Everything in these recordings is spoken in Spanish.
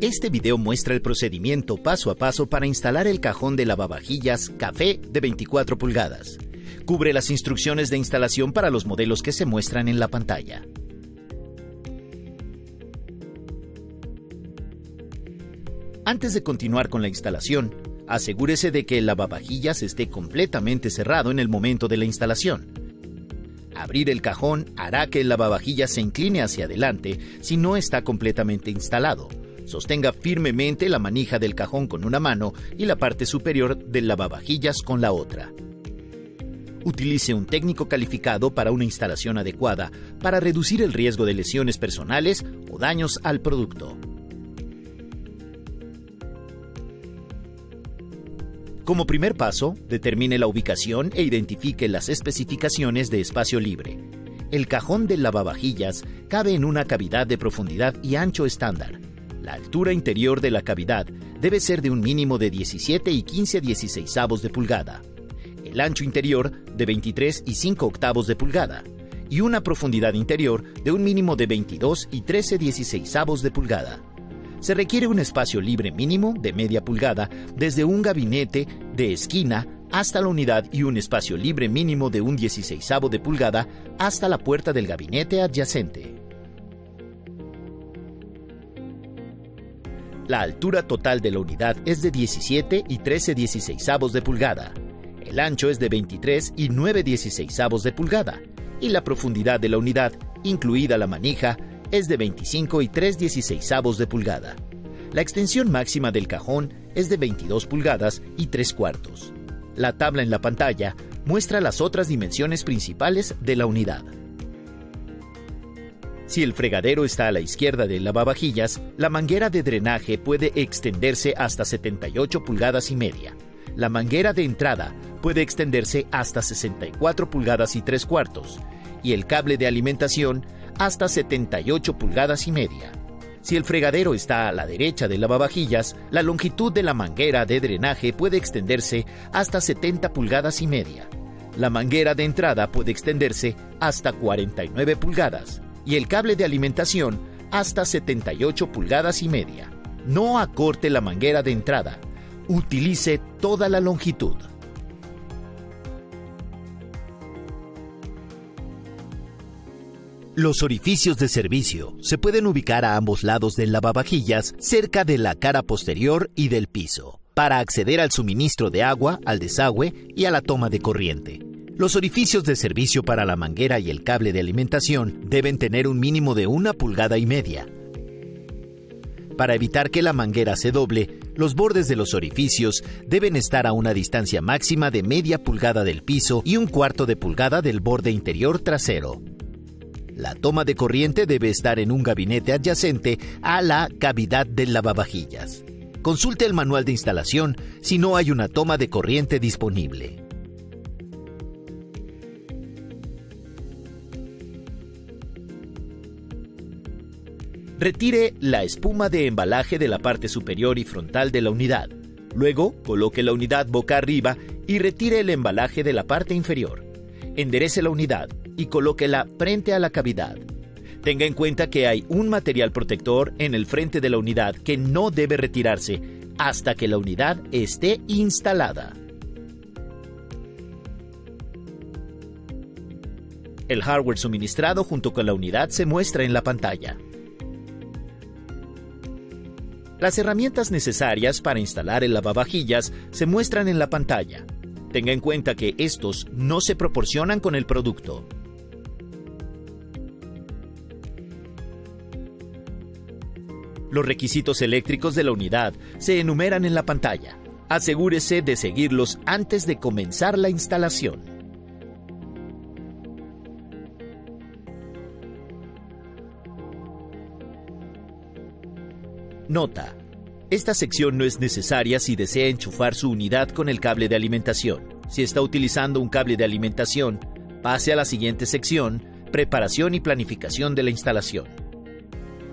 Este video muestra el procedimiento paso a paso para instalar el cajón de lavavajillas café de 24 pulgadas. Cubre las instrucciones de instalación para los modelos que se muestran en la pantalla. Antes de continuar con la instalación, asegúrese de que el lavavajillas esté completamente cerrado en el momento de la instalación. Abrir el cajón hará que el lavavajillas se incline hacia adelante si no está completamente instalado. Sostenga firmemente la manija del cajón con una mano y la parte superior del lavavajillas con la otra. Utilice un técnico calificado para una instalación adecuada para reducir el riesgo de lesiones personales o daños al producto. Como primer paso, determine la ubicación e identifique las especificaciones de espacio libre. El cajón del lavavajillas cabe en una cavidad de profundidad y ancho estándar. La altura interior de la cavidad debe ser de un mínimo de 17 y 15 16avos de pulgada. El ancho interior de 23 y 5 octavos de pulgada. Y una profundidad interior de un mínimo de 22 y 13 16avos de pulgada se requiere un espacio libre mínimo de media pulgada desde un gabinete de esquina hasta la unidad y un espacio libre mínimo de un 16 de pulgada hasta la puerta del gabinete adyacente. La altura total de la unidad es de 17 y 13 16 de pulgada. El ancho es de 23 y 9 16 de pulgada. Y la profundidad de la unidad, incluida la manija, es de 25 y 3 16avos de pulgada. La extensión máxima del cajón es de 22 pulgadas y 3 cuartos. La tabla en la pantalla muestra las otras dimensiones principales de la unidad. Si el fregadero está a la izquierda del lavavajillas, la manguera de drenaje puede extenderse hasta 78 pulgadas y media. La manguera de entrada puede extenderse hasta 64 pulgadas y 3 cuartos. Y el cable de alimentación hasta 78 pulgadas y media. Si el fregadero está a la derecha del lavavajillas, la longitud de la manguera de drenaje puede extenderse hasta 70 pulgadas y media. La manguera de entrada puede extenderse hasta 49 pulgadas y el cable de alimentación hasta 78 pulgadas y media. No acorte la manguera de entrada. Utilice toda la longitud. Los orificios de servicio se pueden ubicar a ambos lados del lavavajillas cerca de la cara posterior y del piso, para acceder al suministro de agua, al desagüe y a la toma de corriente. Los orificios de servicio para la manguera y el cable de alimentación deben tener un mínimo de una pulgada y media. Para evitar que la manguera se doble, los bordes de los orificios deben estar a una distancia máxima de media pulgada del piso y un cuarto de pulgada del borde interior trasero. La toma de corriente debe estar en un gabinete adyacente a la cavidad del lavavajillas. Consulte el manual de instalación si no hay una toma de corriente disponible. Retire la espuma de embalaje de la parte superior y frontal de la unidad. Luego, coloque la unidad boca arriba y retire el embalaje de la parte inferior. Enderece la unidad, y colóquela frente a la cavidad. Tenga en cuenta que hay un material protector en el frente de la unidad que no debe retirarse hasta que la unidad esté instalada. El hardware suministrado junto con la unidad se muestra en la pantalla. Las herramientas necesarias para instalar el lavavajillas se muestran en la pantalla. Tenga en cuenta que estos no se proporcionan con el producto. Los requisitos eléctricos de la unidad se enumeran en la pantalla. Asegúrese de seguirlos antes de comenzar la instalación. Nota. Esta sección no es necesaria si desea enchufar su unidad con el cable de alimentación. Si está utilizando un cable de alimentación, pase a la siguiente sección, preparación y planificación de la instalación.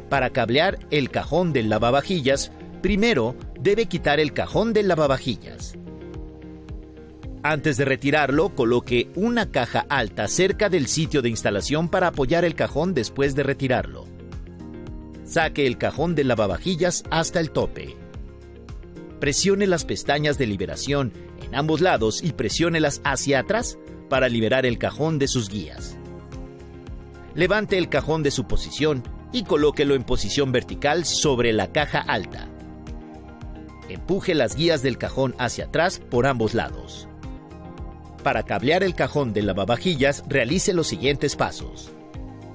Para cablear el cajón del lavavajillas, primero debe quitar el cajón del lavavajillas. Antes de retirarlo, coloque una caja alta cerca del sitio de instalación para apoyar el cajón después de retirarlo. Saque el cajón de lavavajillas hasta el tope. Presione las pestañas de liberación en ambos lados y presiónelas hacia atrás para liberar el cajón de sus guías. Levante el cajón de su posición y colóquelo en posición vertical sobre la caja alta. Empuje las guías del cajón hacia atrás por ambos lados. Para cablear el cajón de lavavajillas, realice los siguientes pasos.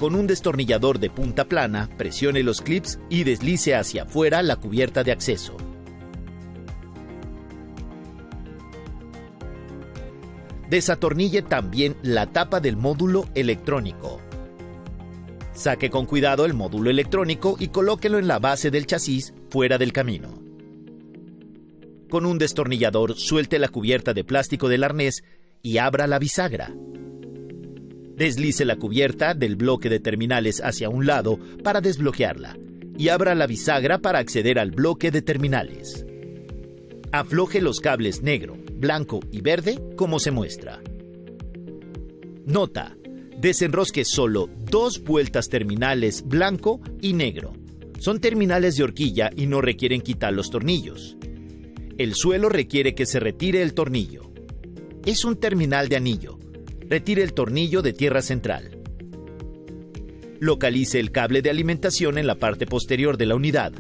Con un destornillador de punta plana, presione los clips y deslice hacia afuera la cubierta de acceso. Desatornille también la tapa del módulo electrónico. Saque con cuidado el módulo electrónico y colóquelo en la base del chasis fuera del camino. Con un destornillador suelte la cubierta de plástico del arnés y abra la bisagra. Deslice la cubierta del bloque de terminales hacia un lado para desbloquearla y abra la bisagra para acceder al bloque de terminales. Afloje los cables negro, blanco y verde como se muestra. Nota. Desenrosque solo dos vueltas terminales blanco y negro. Son terminales de horquilla y no requieren quitar los tornillos. El suelo requiere que se retire el tornillo. Es un terminal de anillo. Retire el tornillo de tierra central. Localice el cable de alimentación en la parte posterior de la unidad.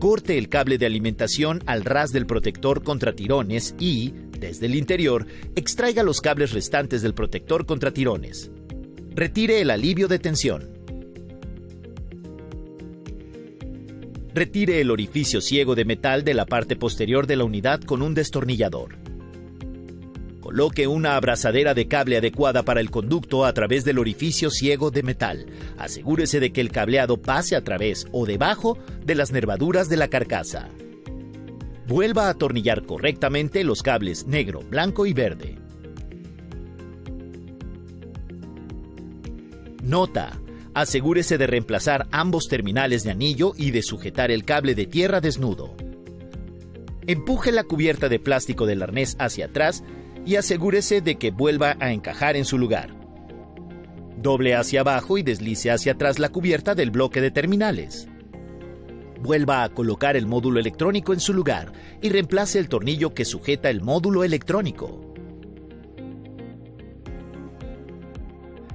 Corte el cable de alimentación al ras del protector contra tirones y, desde el interior, extraiga los cables restantes del protector contra tirones. Retire el alivio de tensión. Retire el orificio ciego de metal de la parte posterior de la unidad con un destornillador. Coloque una abrazadera de cable adecuada para el conducto a través del orificio ciego de metal. Asegúrese de que el cableado pase a través o debajo de las nervaduras de la carcasa. Vuelva a atornillar correctamente los cables negro, blanco y verde. Nota. Asegúrese de reemplazar ambos terminales de anillo y de sujetar el cable de tierra desnudo. Empuje la cubierta de plástico del arnés hacia atrás y asegúrese de que vuelva a encajar en su lugar. Doble hacia abajo y deslice hacia atrás la cubierta del bloque de terminales. Vuelva a colocar el módulo electrónico en su lugar y reemplace el tornillo que sujeta el módulo electrónico.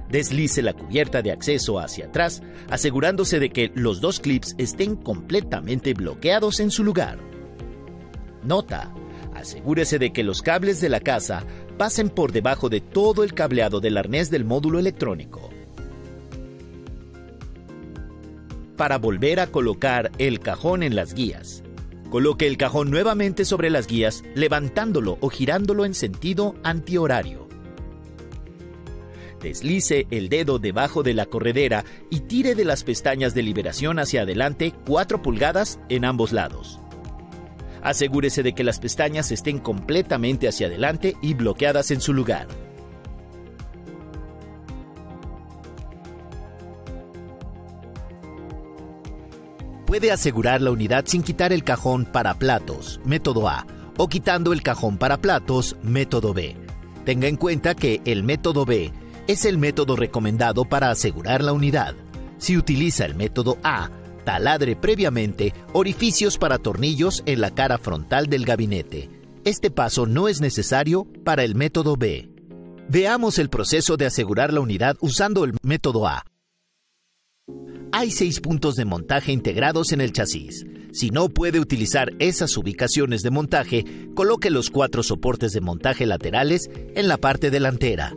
Deslice la cubierta de acceso hacia atrás, asegurándose de que los dos clips estén completamente bloqueados en su lugar. Nota. Asegúrese de que los cables de la casa pasen por debajo de todo el cableado del arnés del módulo electrónico. para volver a colocar el cajón en las guías. Coloque el cajón nuevamente sobre las guías, levantándolo o girándolo en sentido antihorario. Deslice el dedo debajo de la corredera y tire de las pestañas de liberación hacia adelante 4 pulgadas en ambos lados. Asegúrese de que las pestañas estén completamente hacia adelante y bloqueadas en su lugar. puede asegurar la unidad sin quitar el cajón para platos, método A, o quitando el cajón para platos, método B. Tenga en cuenta que el método B es el método recomendado para asegurar la unidad. Si utiliza el método A, taladre previamente orificios para tornillos en la cara frontal del gabinete. Este paso no es necesario para el método B. Veamos el proceso de asegurar la unidad usando el método A. Hay seis puntos de montaje integrados en el chasis. Si no puede utilizar esas ubicaciones de montaje, coloque los cuatro soportes de montaje laterales en la parte delantera.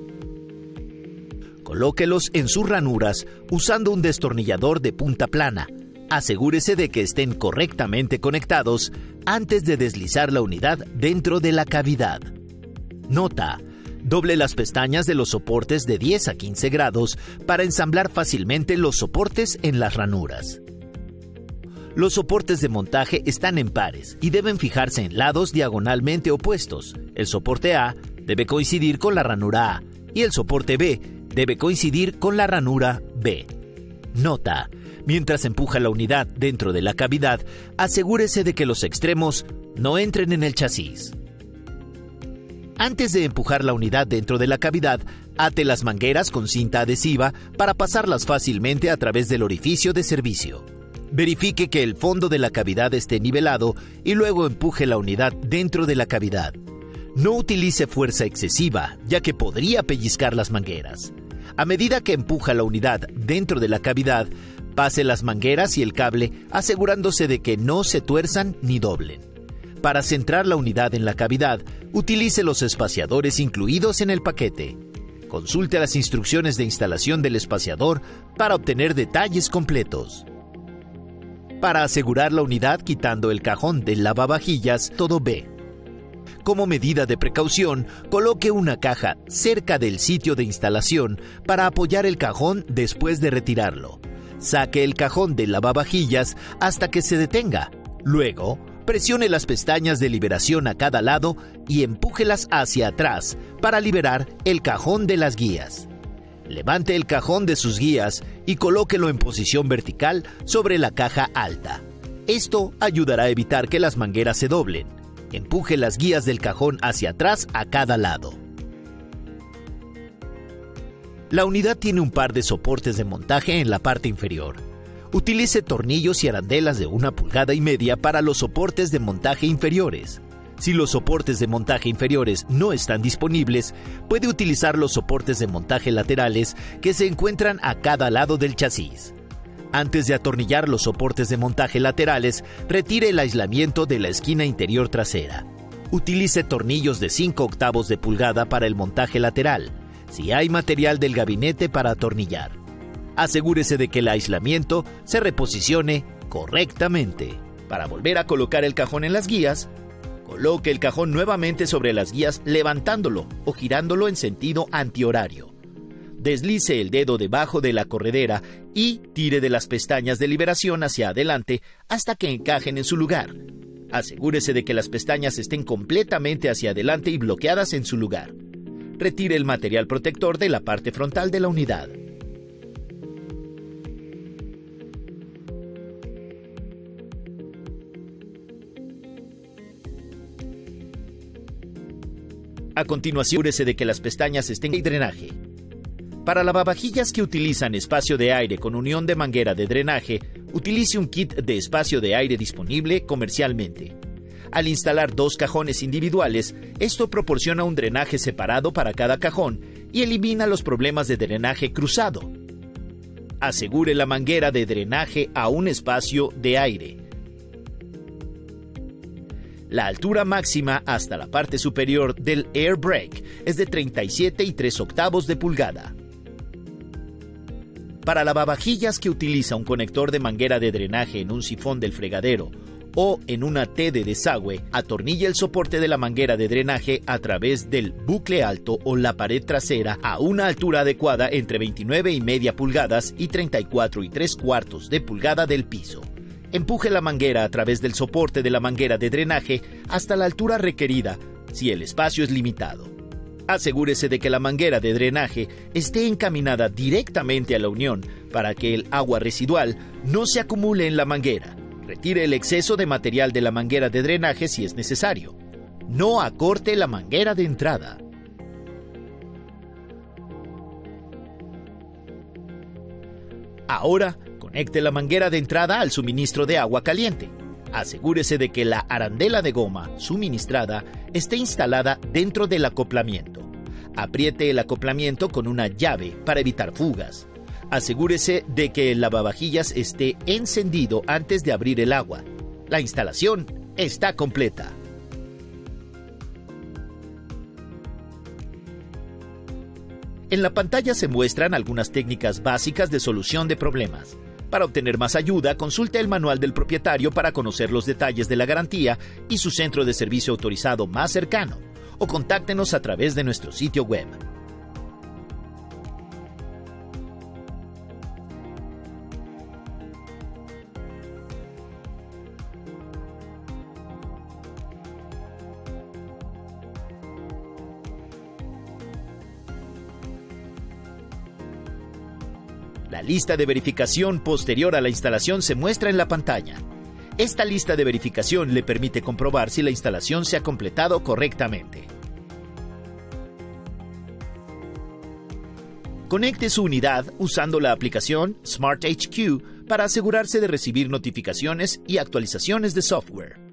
Colóquelos en sus ranuras usando un destornillador de punta plana. Asegúrese de que estén correctamente conectados antes de deslizar la unidad dentro de la cavidad. Nota, Doble las pestañas de los soportes de 10 a 15 grados para ensamblar fácilmente los soportes en las ranuras. Los soportes de montaje están en pares y deben fijarse en lados diagonalmente opuestos. El soporte A debe coincidir con la ranura A y el soporte B debe coincidir con la ranura B. Nota. Mientras empuja la unidad dentro de la cavidad, asegúrese de que los extremos no entren en el chasis. Antes de empujar la unidad dentro de la cavidad, ate las mangueras con cinta adhesiva para pasarlas fácilmente a través del orificio de servicio. Verifique que el fondo de la cavidad esté nivelado y luego empuje la unidad dentro de la cavidad. No utilice fuerza excesiva, ya que podría pellizcar las mangueras. A medida que empuja la unidad dentro de la cavidad, pase las mangueras y el cable asegurándose de que no se tuerzan ni doblen. Para centrar la unidad en la cavidad, utilice los espaciadores incluidos en el paquete. Consulte las instrucciones de instalación del espaciador para obtener detalles completos. Para asegurar la unidad quitando el cajón del lavavajillas, todo B. Como medida de precaución, coloque una caja cerca del sitio de instalación para apoyar el cajón después de retirarlo. Saque el cajón del lavavajillas hasta que se detenga. Luego, presione las pestañas de liberación a cada lado y empújelas hacia atrás para liberar el cajón de las guías. Levante el cajón de sus guías y colóquelo en posición vertical sobre la caja alta. Esto ayudará a evitar que las mangueras se doblen. Empuje las guías del cajón hacia atrás a cada lado. La unidad tiene un par de soportes de montaje en la parte inferior. Utilice tornillos y arandelas de una pulgada y media para los soportes de montaje inferiores. Si los soportes de montaje inferiores no están disponibles, puede utilizar los soportes de montaje laterales que se encuentran a cada lado del chasis. Antes de atornillar los soportes de montaje laterales, retire el aislamiento de la esquina interior trasera. Utilice tornillos de 5 octavos de pulgada para el montaje lateral, si hay material del gabinete para atornillar. Asegúrese de que el aislamiento se reposicione correctamente. Para volver a colocar el cajón en las guías, coloque el cajón nuevamente sobre las guías levantándolo o girándolo en sentido antihorario. Deslice el dedo debajo de la corredera y tire de las pestañas de liberación hacia adelante hasta que encajen en su lugar. Asegúrese de que las pestañas estén completamente hacia adelante y bloqueadas en su lugar. Retire el material protector de la parte frontal de la unidad. A continuación, asegúrese de que las pestañas estén en drenaje. Para lavavajillas que utilizan espacio de aire con unión de manguera de drenaje, utilice un kit de espacio de aire disponible comercialmente. Al instalar dos cajones individuales, esto proporciona un drenaje separado para cada cajón y elimina los problemas de drenaje cruzado. Asegure la manguera de drenaje a un espacio de aire. La altura máxima hasta la parte superior del air brake es de 37 y 3 octavos de pulgada. Para lavavajillas que utiliza un conector de manguera de drenaje en un sifón del fregadero o en una T de desagüe, atornilla el soporte de la manguera de drenaje a través del bucle alto o la pared trasera a una altura adecuada entre 29 y media pulgadas y 34 y 3 cuartos de pulgada del piso. Empuje la manguera a través del soporte de la manguera de drenaje hasta la altura requerida si el espacio es limitado. Asegúrese de que la manguera de drenaje esté encaminada directamente a la unión para que el agua residual no se acumule en la manguera. Retire el exceso de material de la manguera de drenaje si es necesario. No acorte la manguera de entrada. Ahora, conecte la manguera de entrada al suministro de agua caliente asegúrese de que la arandela de goma suministrada esté instalada dentro del acoplamiento. Apriete el acoplamiento con una llave para evitar fugas. Asegúrese de que el lavavajillas esté encendido antes de abrir el agua. La instalación está completa. En la pantalla se muestran algunas técnicas básicas de solución de problemas. Para obtener más ayuda, consulte el manual del propietario para conocer los detalles de la garantía y su centro de servicio autorizado más cercano, o contáctenos a través de nuestro sitio web. La lista de verificación posterior a la instalación se muestra en la pantalla. Esta lista de verificación le permite comprobar si la instalación se ha completado correctamente. Conecte su unidad usando la aplicación Smart HQ para asegurarse de recibir notificaciones y actualizaciones de software.